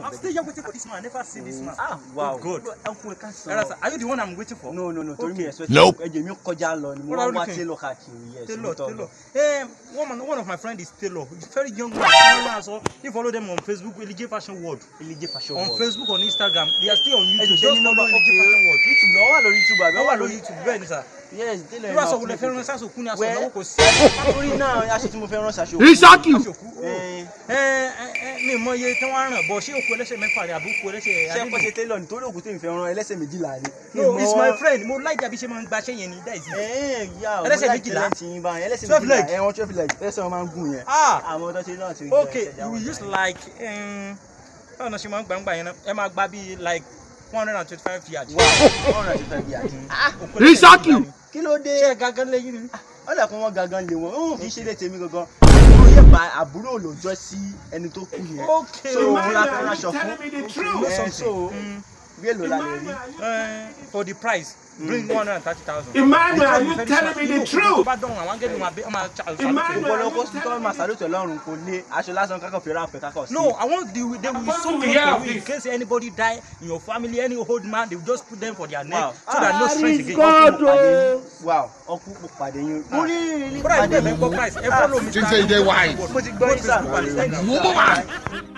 from I'm still here waiting for this man. I never seen this man. Ah, wow. Oh, Good. Are you the one I'm waiting for? No, no, no. Torí mi expect. Nope. Ẹ jẹ́ mi kọjá lọ Taylor Taylor, Taylor. one of my friend is Taylor. very young man. So he follow them on Facebook, Elije Fashion World. Elije Fashion World. On Facebook, on Instagram. They are still on YouTube. Just follow Elije Fashion World. YouTube lọ wà lórí YouTube àbí? Oh, Wọ́n wà lórí YouTube bẹ́ẹ̀ ni sà. Yes, Taylor. Irú àsọ̀kù lẹ fẹ́ ránṣẹ́ àsòkù ni àsọ̀kù náà kò sí. Orí náà aṣọ tí mo fẹ́ ránṣẹ́ àṣòkù. Ìṣákì. Àṣòkù. Ẹ eh. eh, mi mọ iye tí wọ́n á ràn bọ̀ ṣé òkú ẹlẹ́sẹ̀ mẹ́fà ni àbí òkú ẹlẹ́sẹ̀ àdébò. ṣé pọ́ṣẹ tẹ́lọ̀ nítorí òkú tí n fẹ́ ran ẹlẹ́sẹ̀ méjìlá ni. no it's my friend mo láìjà bí ṣe máa ń gba ṣẹ́yìn ni that is it. ẹlẹ́sẹ̀ méjìlá twelve leg ẹ̀ wọ́n twelve leg ẹlẹ́sẹ̀ wọn máa ń gùn yẹn. Ah. àwọn ọ̀dọ́ ṣe náà ti rí okay you use like um, báwo ni wọ́n ṣe máa ń gbàǹgbà yẹn náà ẹ máa gbà bíi like one hundred and twenty five yards. one hundred and twenty five yards. Ah, wọ́n lè kún wọn gangan lé wọn òun kì ṣe lè tèmi gangan ó yẹ bá àbúrò lòjọ́ sí ẹni tó kú yẹn so òun la fẹ́ aṣọ fún so mélòó mm. la lè rí. Eh, for the price bring mm. one hundred and thirty thousand. Emmanuel are you telling me the truth. tó bá dán àwọn akẹ́kọ̀ọ́ máa bẹ máa ṣàlùfẹ́. Emmanuel are you telling me the truth. máa ṣàlùfẹ́ ọlọ́run kò lé aṣọ lásán kákan fèrè àfẹ́ kákan sí. no i want the they will so many for in case anybody die in your family any old man they will just put them for their neck so that no stress again wow ọkú mo pàdé yín. Ah. mo rí rí rí pàdé mi. kúrò ìdílé mi gbọ́ price ẹ fọ́lọ́ mo ti gbọ́ yín